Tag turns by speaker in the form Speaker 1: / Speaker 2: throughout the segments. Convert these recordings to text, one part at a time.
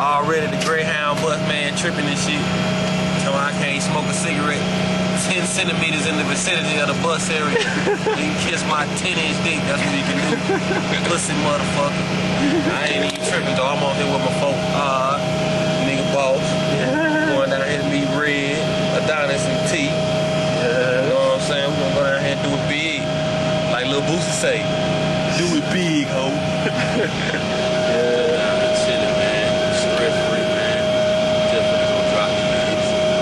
Speaker 1: Already the Greyhound bus man tripping and shit. So I can't smoke a cigarette 10 centimeters in the vicinity of the bus area. you kiss my 10 inch dick, that's what you can do. Pussy motherfucker. I ain't even tripping though, I'm on here with my folk. Uh, nigga boss. Going down here to meet Red, Adonis, and T. You know what I'm saying? We're gonna go down here and do it big. Like Lil Boosie say, do it big, ho.
Speaker 2: I've chilling, man. Stress free, man. Just for this one drop, man.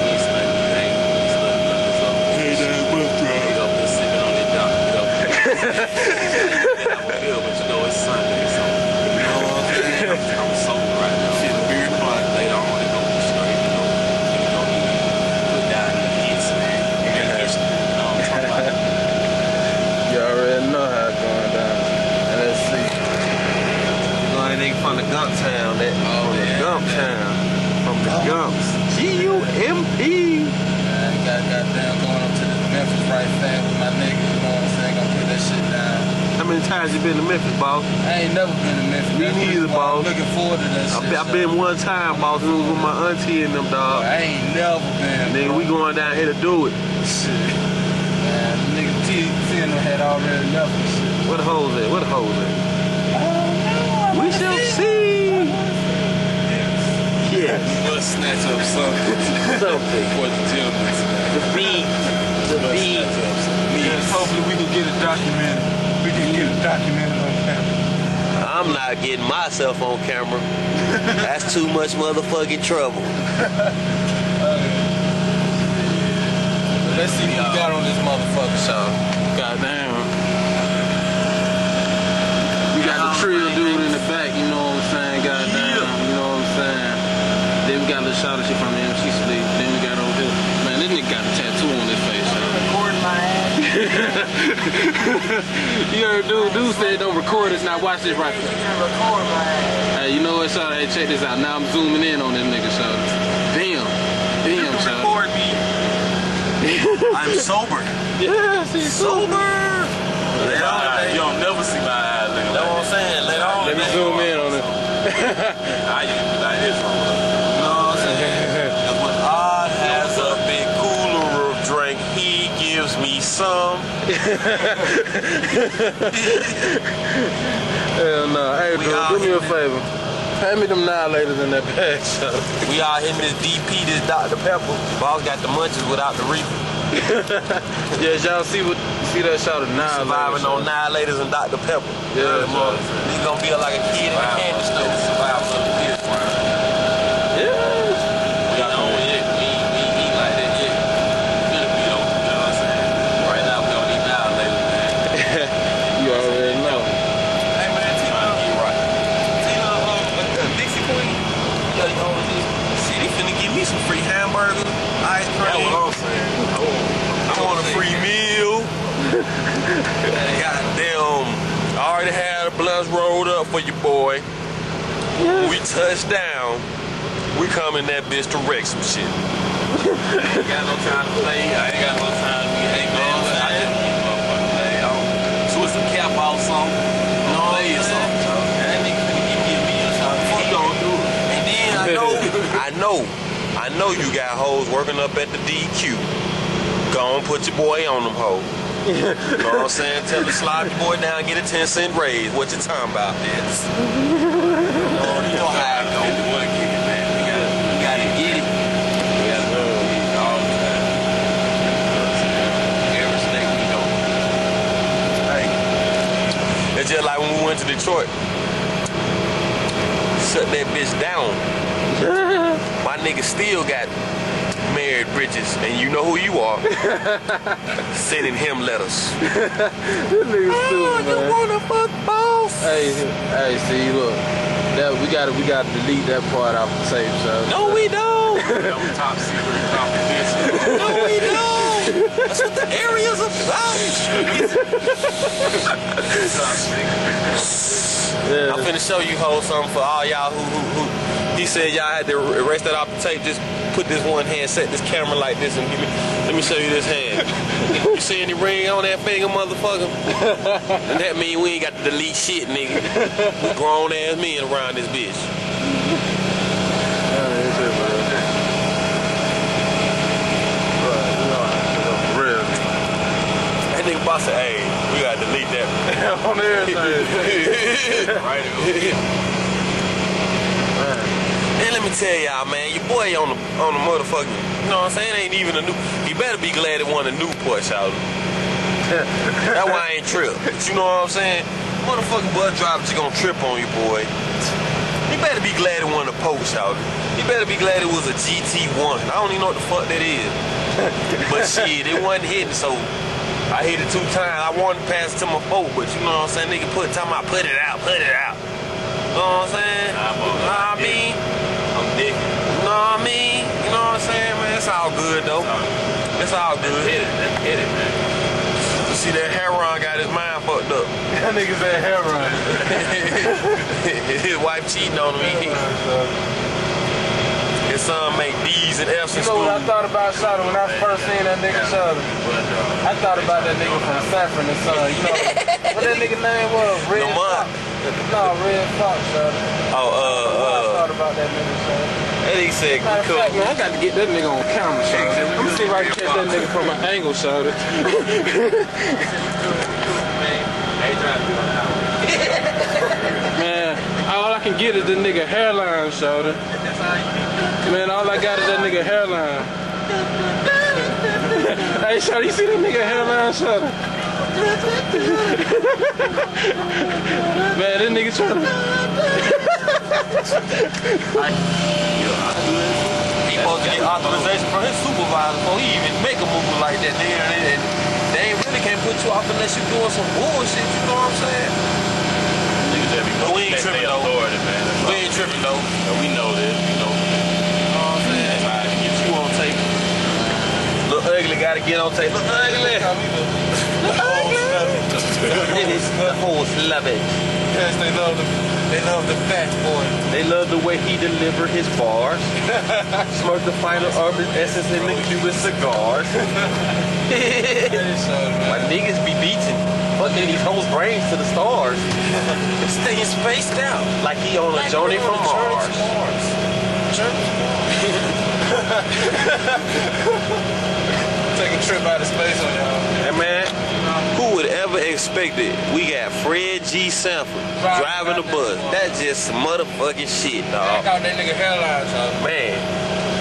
Speaker 2: These things, man. These little numbers up.
Speaker 1: Hey, that bus
Speaker 2: Get up and sipping on that dock. Get up. I would feel, but you know it's Sunday, so. You know what I'm saying? I'm, I'm sober right now. Shit, beer fun. Later on, it gonna be straight. You know, you know, put down the hits, man. You got hits. You know what I'm talking about?
Speaker 3: You already know how it's going down. And let's see.
Speaker 1: You know, that nigga from the Gump Town, that
Speaker 2: Oh,
Speaker 1: from the
Speaker 2: yeah,
Speaker 1: Gump
Speaker 2: yeah.
Speaker 1: Town. From the Gumps. G-U-M-P.
Speaker 3: Man, got goddamn going up to the Memphis right fast with my nigga. You know what I'm saying? Gonna put that shit down.
Speaker 1: How many times you been to Memphis, boss?
Speaker 3: I ain't never been to Memphis.
Speaker 1: Me
Speaker 3: That's
Speaker 1: neither,
Speaker 3: reason why I'm
Speaker 1: boss.
Speaker 3: Looking forward to that
Speaker 1: I've
Speaker 3: shit.
Speaker 1: I've
Speaker 3: so-
Speaker 1: been one time, boss. It was with my auntie and them, dog.
Speaker 3: I ain't never been.
Speaker 1: Nigga,
Speaker 3: bro.
Speaker 1: we going down here to do it.
Speaker 3: Shit. Man, nigga T, T and them had already left and shit.
Speaker 1: Where the hoes at? Where the hoes at? We shall see. Yes.
Speaker 2: We'll snatch up something
Speaker 1: Something.
Speaker 2: for the gentlemen.
Speaker 1: The beat. The
Speaker 2: We'll
Speaker 1: beat.
Speaker 2: snatch up some
Speaker 3: Yes, hopefully we can get it documented. We can get it documented on camera.
Speaker 1: I'm not getting myself on camera. That's too much motherfucking trouble.
Speaker 3: Let's see what we got on this motherfucker show.
Speaker 1: Goddamn. We got the trill dude in the back, you know what I'm saying? Goddamn, you know what I'm saying? Then we got a little shot of shit from him, she sleep. Then we got over here. Man, this nigga got a tattoo on his face, yo.
Speaker 3: Recording my ass.
Speaker 1: You heard dude, dude said don't record us, now watch this right
Speaker 3: You can record my ass.
Speaker 1: Hey, you know what, shot? Hey, check this out. Now I'm zooming in on this nigga, shot. Damn. Damn, shot.
Speaker 3: Record me.
Speaker 1: I'm sober.
Speaker 3: Yeah, see,
Speaker 1: Sober. Let on,
Speaker 2: You don't never see my eyes looking
Speaker 1: That's
Speaker 2: like
Speaker 1: what I'm saying. Let on.
Speaker 3: Let me zoom in on it.
Speaker 2: I used to be like this on
Speaker 1: You know what I'm saying? That's what Odd has a big cooler of drink. Gives me some.
Speaker 3: Hell no. Hey,
Speaker 1: We
Speaker 3: dude, do me a
Speaker 1: here.
Speaker 3: favor. Hand me them annihilators in that bag, shot.
Speaker 1: We all hitting this DP, this Dr. Pepper. Boss got the munchies without the reefer.
Speaker 3: Yes, y'all see what see that shot of annihilators.
Speaker 1: Surviving on annihilators and Dr. Pepper.
Speaker 3: Yeah,
Speaker 1: man. He's gonna be like a kid in a candy store.
Speaker 2: Survival of the fittest, man.
Speaker 3: Yeah.
Speaker 2: We got on it. We ain't, we ain't eat like that yet. Finna be though, you know what I'm saying? Right now, we don't eat now later, man.
Speaker 3: You already know.
Speaker 1: Hey man, Tina,
Speaker 2: Trying to get right.
Speaker 1: Tina, uh, Dixie Queen. Yeah, you know, see, they finna give me some free hamburgers, ice
Speaker 2: That's what I'm saying. I want,
Speaker 1: I want a free meal. Goddamn. I already had the blunts rolled up for you, boy. When we touch down, we come in that bitch to wreck some shit.
Speaker 2: I ain't got no time to play. I ain't got no time to be hey man.
Speaker 1: Know what I'm
Speaker 2: just keep motherfucking play. I don't switch some cap out some.
Speaker 1: Know what
Speaker 2: play or something. so. That nigga finna give me a meal, so
Speaker 1: Fuck
Speaker 2: he gonna do it.
Speaker 1: And then I know, I know, I know you got hoes working up at the DQ. Go on, put your boy on them hoes. you know what I'm saying? Tell the sloppy boy down, get a 10 cent raise. What you talking about, bitch? you know, you know how it go.
Speaker 2: Fifty-one kicking, man. We gotta, we gotta get it. We gotta do it all the time. You know what I'm saying? Every snake we know.
Speaker 1: Hey, it's just like when we went to Detroit. Shut that bitch down. My nigga still got married bridges, and you know who you are. Sending him letters.
Speaker 3: This nigga oh, stupid, man.
Speaker 1: wanna fuck boss?
Speaker 3: Hey, hey, see, look. That we gotta we gotta delete that part off the tape, so.
Speaker 1: No, we don't.
Speaker 2: That top secret confidential.
Speaker 1: No, we don't. That's what the area's about.
Speaker 3: Yeah.
Speaker 1: I'm finna show you hoes something for all y'all who, who, who. He said y'all had to erase that off the tape. Just put this one hand, set this camera like this, and give me, let me show you this hand. you see any ring on that finger, motherfucker? and that mean we ain't got to delete shit, nigga. We grown ass men around this bitch. Boss said, hey, we gotta delete that.
Speaker 3: on everything.
Speaker 2: right.
Speaker 1: Me tell y'all, man, your boy on the on the motherfucking, you know what I'm saying? Ain't even a new. He better be glad it won a new Porsche out. That's why I ain't trip. But you know what I'm saying? Motherfucking bus driver just gonna trip on you, boy. He better be glad it won a Porsche out. He better be glad it was a GT1. I don't even know what the fuck that is. but shit, it wasn't hitting, so I hit it two times. I wanted to pass it to my folk, but you know what I'm saying? Nigga put time I put it out, put it out. You know what I'm saying?
Speaker 2: Nah,
Speaker 1: Know
Speaker 2: boy,
Speaker 1: what I mean?
Speaker 2: I'm dick.
Speaker 1: You know what I mean? You know what I'm saying, man? It's all good though. It's all
Speaker 2: Let's
Speaker 1: good.
Speaker 2: hit it. Let's hit it, man.
Speaker 1: You see that Heron got his mind fucked up.
Speaker 3: That nigga's at hair run.
Speaker 1: his wife cheating on him. His son make D's and F's in
Speaker 3: You know what I thought about Shada when I first seen that nigga Shada?
Speaker 2: Uh,
Speaker 3: I thought about that nigga from Sanford and Son. You know what that nigga name was?
Speaker 1: Redd
Speaker 3: Foxx. No, Redd Foxx, Shada.
Speaker 1: Oh,
Speaker 3: I
Speaker 1: uh,
Speaker 3: thought about that nigga, Shada.
Speaker 1: That
Speaker 3: Matter of
Speaker 1: we
Speaker 3: fact, man, I got to get that nigga on camera, Shada. I'm gonna see if I can catch that nigga from an angle, Shada.
Speaker 2: hey, drive through the house.
Speaker 3: Man, all I can get is the nigga hairline, Shada.
Speaker 2: That's how you
Speaker 3: Man, all I got is that nigga hairline. hey, Shada, you see that nigga hairline, Shada? Man, this nigga trying to...
Speaker 1: He supposed to get authorization from his supervisor before he even make a move like that. And and they really can't put you off unless you doing some bullshit. You know what I'm saying?
Speaker 2: Niggas just be
Speaker 1: But we ain't tripping, though.
Speaker 2: authority, man.
Speaker 1: We ain't tripping though.
Speaker 2: So we know this. We know.
Speaker 1: You know what I'm saying?
Speaker 2: That's how
Speaker 1: Get you on tape. Look ugly, gotta get on tape. Look ugly. Look ugly. This horse love it.
Speaker 3: Yes, they love the, they love the fat boy.
Speaker 1: They love the way he deliver his bars. Smoked the final urban essence in the Cuban cigars. My niggas be beating, fucking these hoes' brains to the stars. Staying spaced out, like he on a journey from Mars.
Speaker 3: Take a trip out of space on y'all.
Speaker 1: Hey man, would ever expect it? We got Fred G. Sanford
Speaker 3: Right,
Speaker 1: driving the bus. That's just motherfucking shit,
Speaker 3: Check
Speaker 1: dog.
Speaker 3: out that nigga hairline, y'all.
Speaker 1: Man,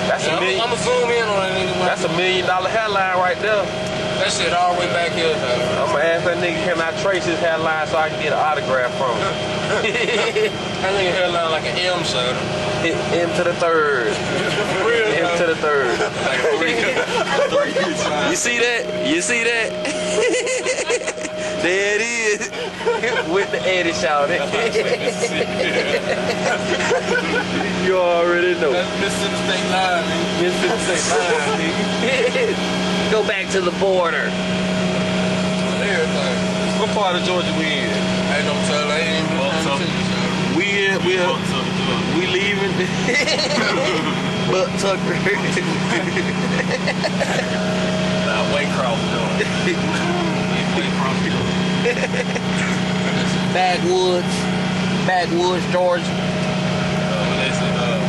Speaker 1: that's a
Speaker 3: I'm
Speaker 1: million.
Speaker 3: gonna zoom in on that nigga.
Speaker 1: That's a million dollar headline right there.
Speaker 3: that shit all the way back here, though.
Speaker 1: I'm gonna ask that nigga, can I trace his headline so I can get an autograph from him?
Speaker 3: That nigga hairline like an M soda.
Speaker 1: M to the third.
Speaker 3: For real,
Speaker 1: M
Speaker 3: though.
Speaker 1: to the third.
Speaker 3: Like three, three times.
Speaker 1: You see that? You see that? there it is. With the Eddie shout You already know.
Speaker 3: That's Mississippi State Line, nigga.
Speaker 1: Mississippi State
Speaker 3: Line, nigga.
Speaker 1: Go back to the border.
Speaker 3: Everything.
Speaker 1: What part of Georgia we in?
Speaker 3: Ain't no tell, I ain't even
Speaker 2: Well,
Speaker 3: paying
Speaker 2: some-
Speaker 3: attention, son.
Speaker 1: We we
Speaker 2: Fuck
Speaker 1: in,
Speaker 2: to the good.
Speaker 1: we leaving. Butt Tucker.
Speaker 2: Nah, Waycross doing. Waycross doing.
Speaker 1: Backwoods. Backwoods, Georgia.
Speaker 2: Uh, said, uh,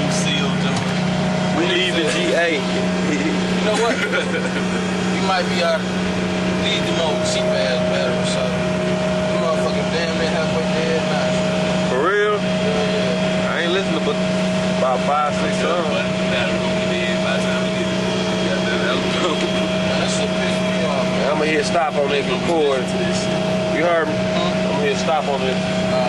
Speaker 2: Lucille.
Speaker 1: We leaving GA.
Speaker 3: You know what? you might be out lead them old cheap ass battery or something. You motherfucking damn near halfway dead now.
Speaker 1: For real?
Speaker 3: Yeah, yeah.
Speaker 1: I ain't listening but about five, six
Speaker 2: But
Speaker 1: songs.
Speaker 2: that'll go with it by the time we get got that. That'll go.
Speaker 3: Man, that shit pissed me off, man.
Speaker 1: I'm gonna hit stop on this record. You heard me? I'm gonna stop on this.